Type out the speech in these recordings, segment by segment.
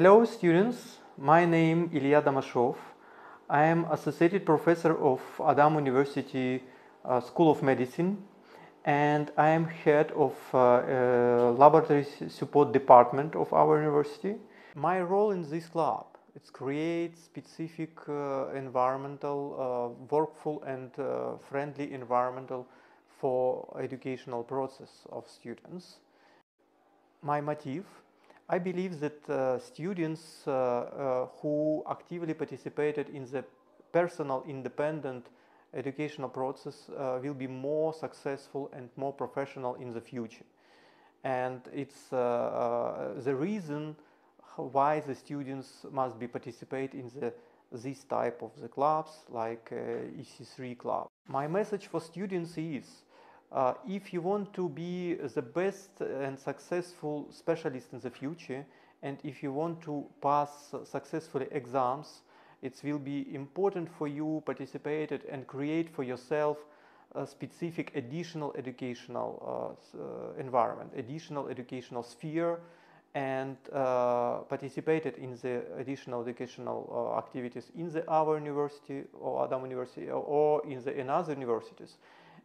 Hello students, my name is Ilya Damashov. I am Associated Professor of Adam University uh, School of Medicine and I am head of uh, uh, laboratory support department of our university. My role in this lab is create specific uh, environmental, uh, workful and uh, friendly environmental for educational process of students. My motive, I believe that uh, students who actively participated in the personal independent educational process uh, will be more successful and more professional in the future. And it's uh, uh, the reason why the students must be participate in the this type of the clubs like EC3 club. My message for students is uh, if you want to be the best and successful specialist in the future and if you want to pass successfully exams it will be important for you participate and create for yourself a specific additional educational uh, uh, environment, additional educational sphere and uh, participated in the additional educational uh, activities in the our university or Adam University or in the another universities.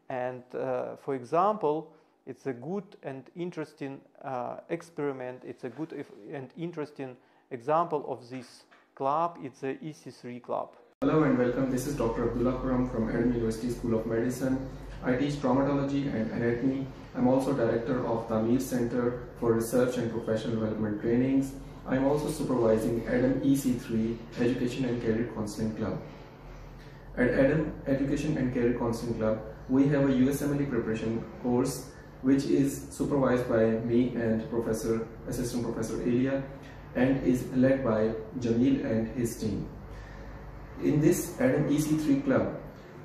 And uh, for example, it's a good and interesting uh, experiment, it's a good and interesting example of this club, it's the EC3 club. Hello and welcome, this is Dr. Abdullah Kuram from Adam University School of Medicine. I teach traumatology and anatomy. I'm also director of the Amir Center for Research and Professional Development Trainings. I'm also supervising Adam EC3 Education and Career Counseling Club. At Adam Education and Career Counseling Club, we have a USMLE preparation course which is supervised by me and Professor Assistant Professor Elia and is led by Jamil and his team. In this Adam EC3 club,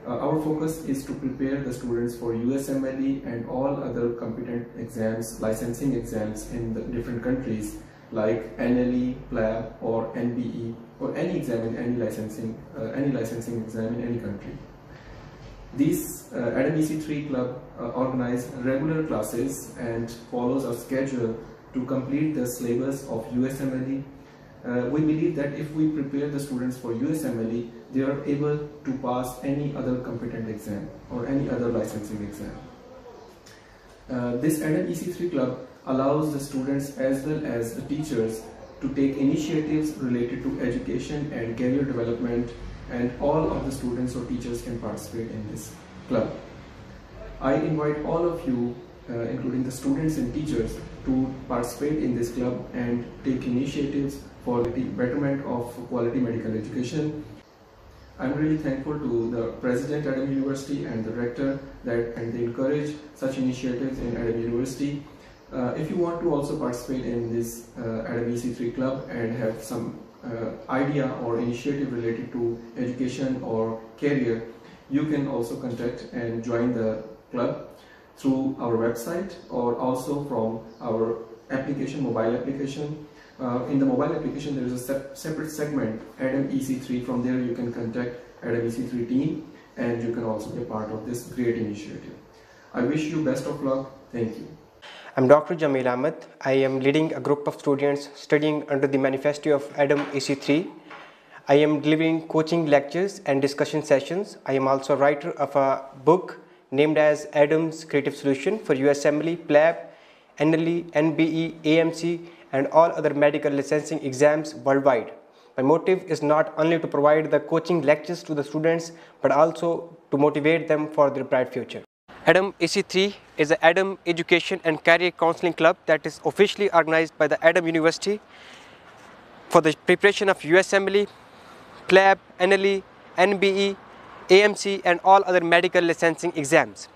uh, our focus is to prepare the students for USMLE and all other competent exams, licensing exams in the different countries like NLE, PLAB or NBE or any exam in any licensing, uh, any licensing exam in any country. These uh, Adam EC3 club uh, regular classes and follows a schedule to complete the syllabus of USMLE. Uh, we believe that if we prepare the students for USMLE, they are able to pass any other competent exam or any other licensing exam. Uh, this Adam EC3 club allows the students as well as the teachers to take initiatives related to education and career development and all of the students or teachers can participate in this club. I invite all of you uh, including the students and teachers to participate in this club and take initiatives for the betterment of quality medical education. I'm really thankful to the president Adam University and the rector that and they encourage such initiatives in Adam University. Uh, if you want to also participate in this uh, Adam EC3 club and have some idea or initiative related to education or career, you can also contact and join the club through our website or also from our application, mobile application. Uh, in the mobile application, there is a sep separate segment, Adam EC3. From there, you can contact Adam EC3 team and you can also be a part of this great initiative. I wish you best of luck. Thank you. I'm Dr. Jamil Ahmed. I am leading a group of students studying under the manifesto of Adam EC3. I am delivering coaching lectures and discussion sessions. I am also a writer of a book named as Adam's Creative Solution for USMLE, PLAB, NLE, NBE, AMC and all other medical licensing exams worldwide. My motive is not only to provide the coaching lectures to the students but also to motivate them for their bright future. Adam EC3 is the Adam Education and Career Counseling Club that is officially organized by the Adam University for the preparation of USMLE, PLAB, NLE, NBE, AMC and all other medical licensing exams.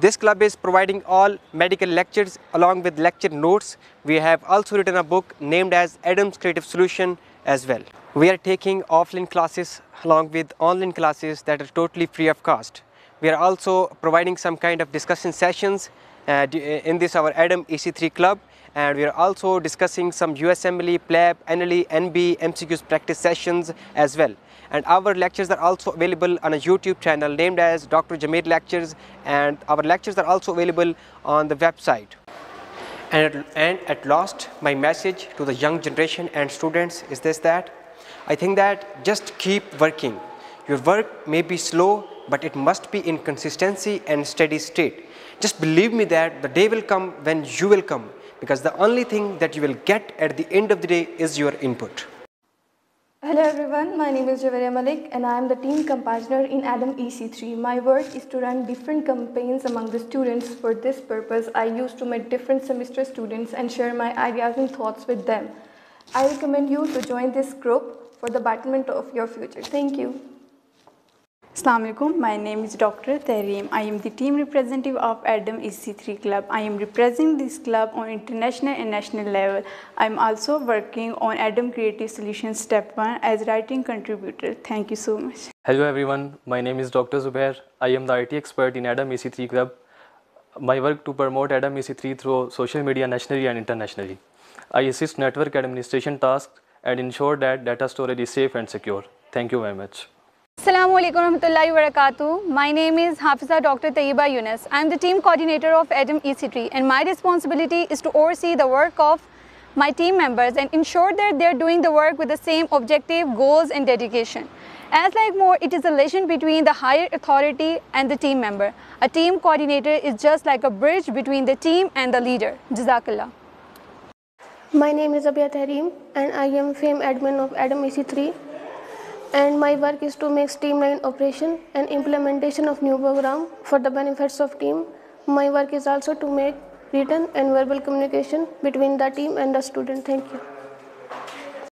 This club is providing all medical lectures along with lecture notes. We have also written a book named as Adam's Creative Solution as well. We are taking offline classes along with online classes that are totally free of cost. We are also providing some kind of discussion sessions uh, in this our Adam EC3 club and we are also discussing some USMLE, PLAB, NLE, NB, MCQs practice sessions as well and our lectures are also available on a YouTube channel named as Dr. Jamil Lectures and our lectures are also available on the website. And, and at last, my message to the young generation and students is this that I think that just keep working. Your work may be slow, but it must be in consistency and steady state. Just believe me that the day will come when you will come because the only thing that you will get at the end of the day is your input. Hello everyone, my name is Javeria Malik and I am the team campaigner in ADAM EC3. My work is to run different campaigns among the students. For this purpose, I used to meet different semester students and share my ideas and thoughts with them. I recommend you to join this group for the betterment of your future. Thank you. Assalamualaikum. My name is Dr. Tahreem. I am the team representative of Adam EC3 Club. I am representing this club on international and national level. I am also working on Adam Creative Solutions Step 1 as writing contributor. Thank you so much. Hello everyone, my name is Dr. Zubair. I am the IT expert in Adam EC3 Club. My work to promote Adam EC3 through social media nationally and internationally. I assist network administration tasks and ensure that data storage is safe and secure. Thank you very much. Assalamu alaikum warahmatullahi wabarakatuh. My name is Hafiza Dr. Tayyiba Yunus. I am the team coordinator of ADAM EC3 and my responsibility is to oversee the work of my team members and ensure that they are doing the work with the same objective, goals and dedication. As like more, it is a relation between the higher authority and the team member. A team coordinator is just like a bridge between the team and the leader. Jazakallah. My name is Abia Tahreem and I am FAME admin of Adam EC3 and my work is to make streamline operation and implementation of new program for the benefits of team. My work is also to make written and verbal communication between the team and the student. Thank you.